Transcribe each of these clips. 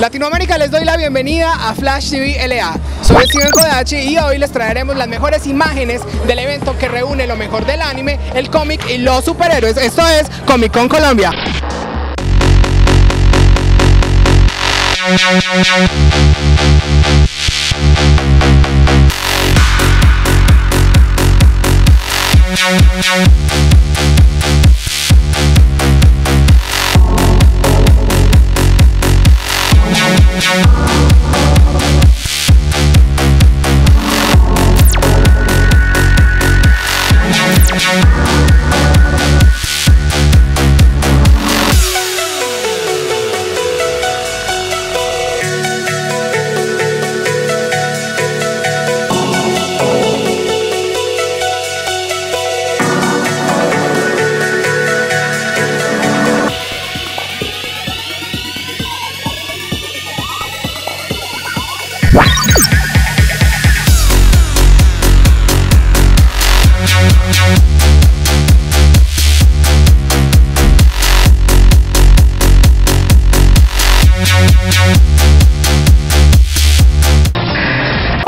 Latinoamérica les doy la bienvenida a Flash TV LA. Soy Steven Kodachi y hoy les traeremos las mejores imágenes del evento que reúne lo mejor del anime, el cómic y los superhéroes. Esto es Comic Con Colombia.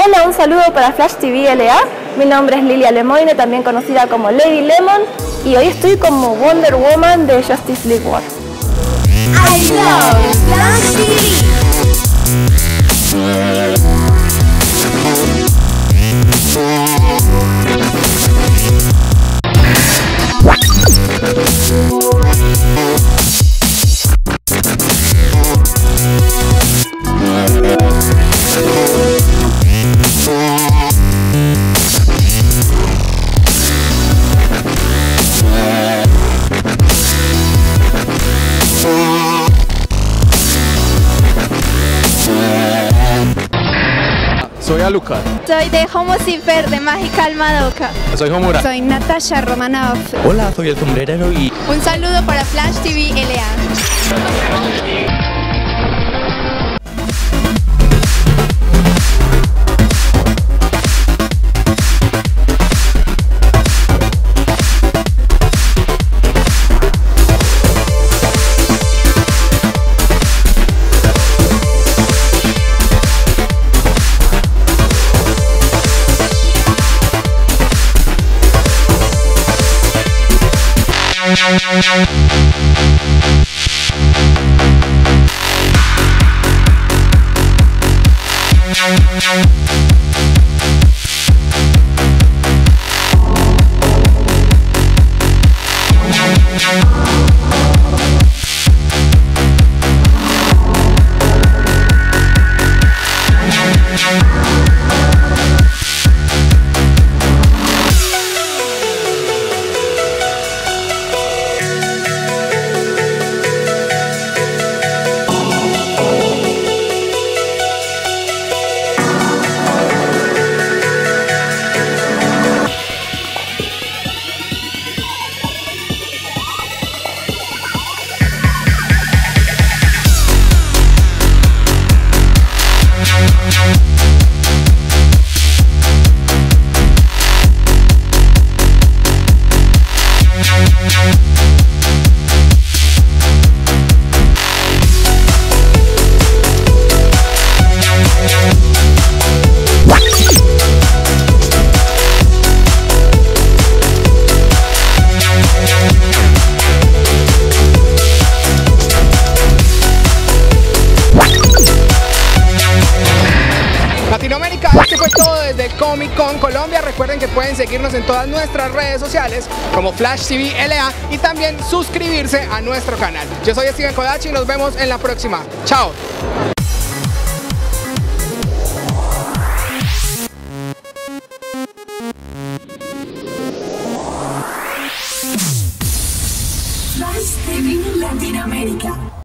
Hola, un saludo para Flash TV LA. Mi nombre es Lilia Lemoine, también conocida como Lady Lemon, y hoy estoy como Wonder Woman de Justice League War. I love Flash TV. Soy Alucard. Soy de Homo Cifer de Magical Madoka. Soy Homura. Soy Natasha Romanov. Hola, soy el sombrerero y Un saludo para Flash TV LA. Música Latinoamérica. Esto fue todo desde Comic Con Colombia. Recuerden que pueden seguirnos en todas nuestras redes sociales como Flash TV LA y también suscribirse a nuestro canal. Yo soy Steven Kodachi y nos vemos en la próxima. Chao.